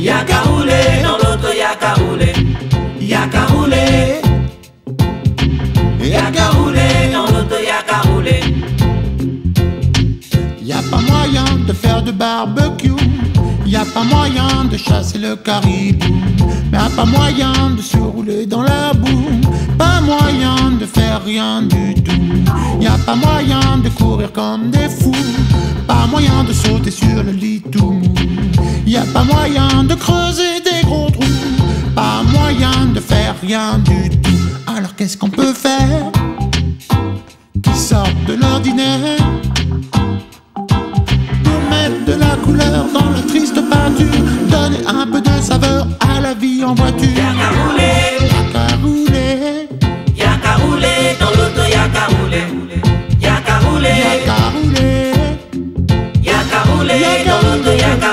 Y'a qu'à rouler, dans l'auto y'a qu'à rouler. Y'a qu'à rouler. Y'a qu'à rouler, dans l'auto y'a qu'à rouler. Y a pas moyen de faire du barbecue. Y a pas moyen de chasser le caribou. Mais pas moyen de se rouler dans la boue. Pas moyen de faire rien du tout. Y a pas moyen de courir comme des fous. Pas moyen de sauter sur le lit tout mou. Y a pas moyen de creuser des gros trous. Pas moyen de faire rien du tout. Alors qu'est-ce qu'on peut faire? Qui sort de l'ordinaire? pour mettre de la couleur dans la triste peinture, donner un peu de saveur à la vie en voiture. Y'a qu'à rouler, Y'a qu'à rouler, y'a qu'à rouler, dans l'auto y'a qu'à rouler. Y'a qu'à y'a rouler, qu'à rouler. y'a qu'à rouler, dans l'auto y'a qu'à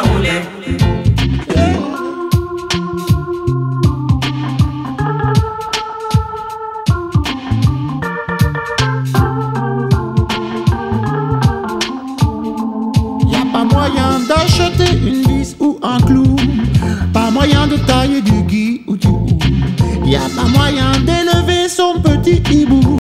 de du hou. Y'a pas moyen d'élever son petit hibou.